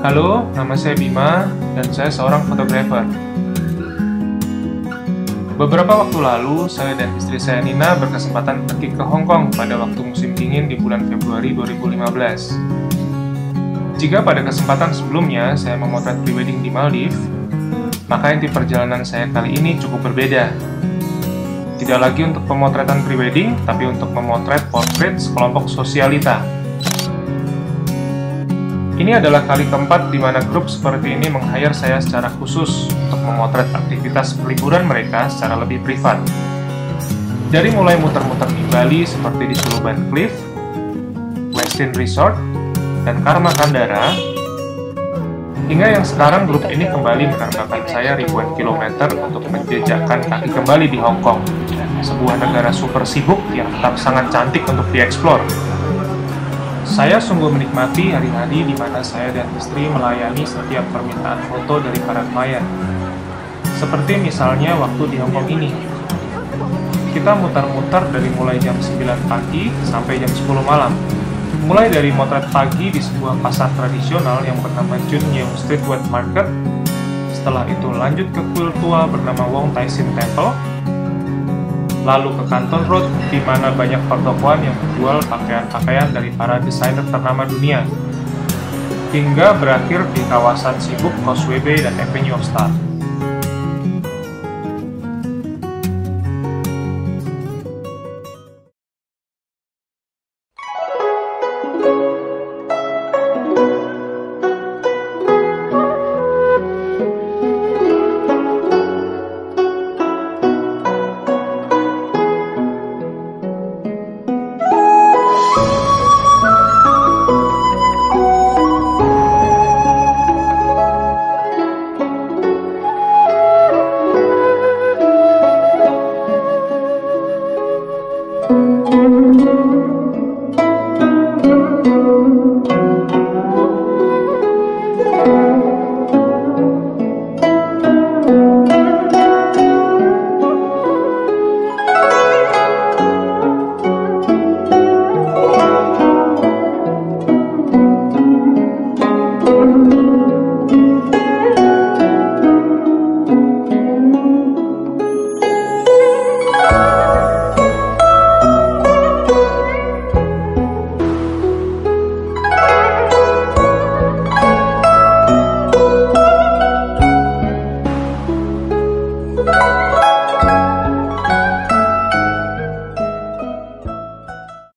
Halo, nama saya Bima dan saya seorang fotografer. Beberapa waktu lalu, saya dan istri saya Nina berkesempatan pergi ke Hong Kong pada waktu musim dingin di bulan Februari 2015. Jika pada kesempatan sebelumnya saya memotret prewedding di Maldives, maka inti perjalanan saya kali ini cukup berbeda. Tidak lagi untuk pemotretan prewedding, tapi untuk memotret portrait sekelompok sosialita ini adalah kali keempat di mana grup seperti ini meng-hire saya secara khusus untuk memotret aktivitas liburan mereka secara lebih privat. Dari mulai muter-muter di Bali seperti di Suluban Cliff, Westin Resort, dan Karma Kandara, hingga yang sekarang grup ini kembali menerbangkan saya ribuan kilometer untuk menjejakkan kaki kembali di Hong Kong, sebuah negara super sibuk yang tetap sangat cantik untuk dieksplor. Saya sungguh menikmati hari-hari di mana saya dan istri melayani setiap permintaan foto dari para klien. Seperti misalnya waktu di Hongkong ini. Kita muter-muter dari mulai jam 9 pagi sampai jam 10 malam. Mulai dari motret pagi di sebuah pasar tradisional yang bernama Jun Yeong Street Wet Market, setelah itu lanjut ke kuil tua bernama Wong Tai Sin Temple, lalu ke Canton Road di mana banyak pertokoan yang menjual pakaian-pakaian dari para desainer ternama dunia, hingga berakhir di kawasan sibuk Causeway Bay dan Avenue of Star.